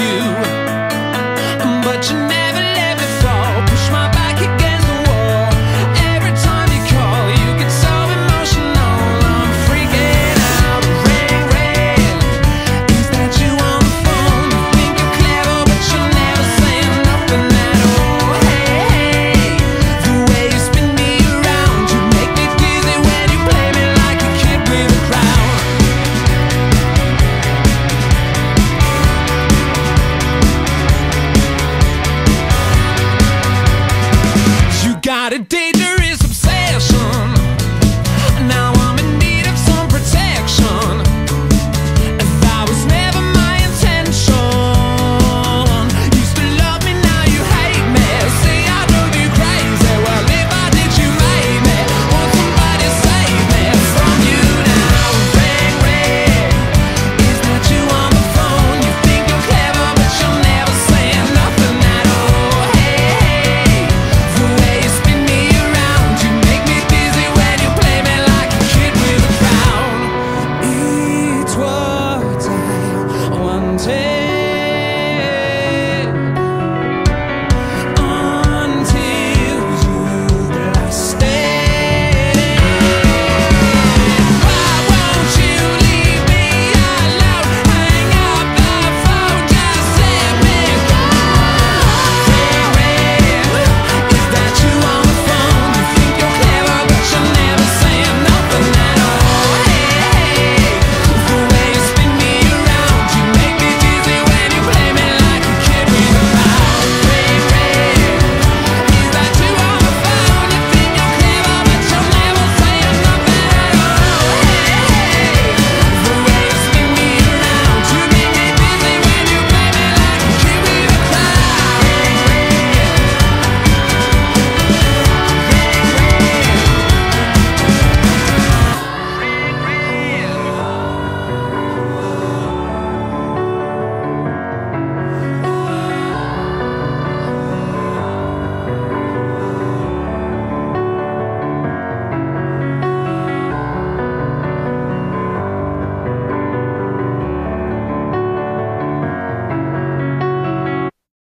you, but you. got a danger